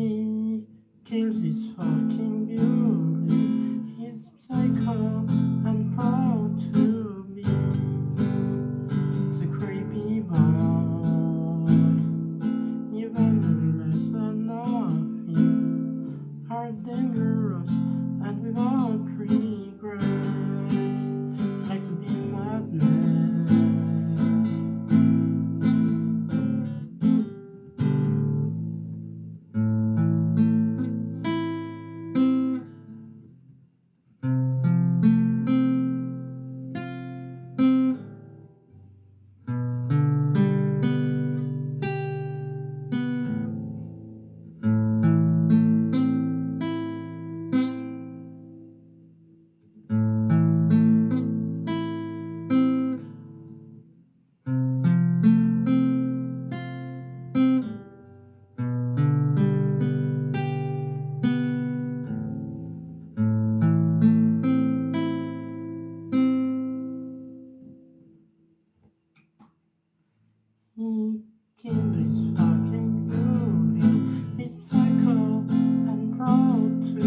He killed his fucking Beauty and to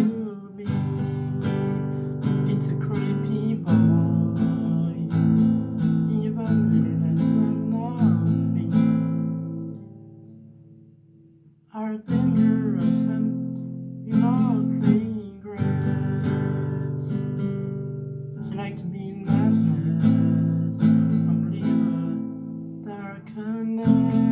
It's a creepy boy. Even Are dangerous and without regrets. He liked me in madness. Unbelievable dark and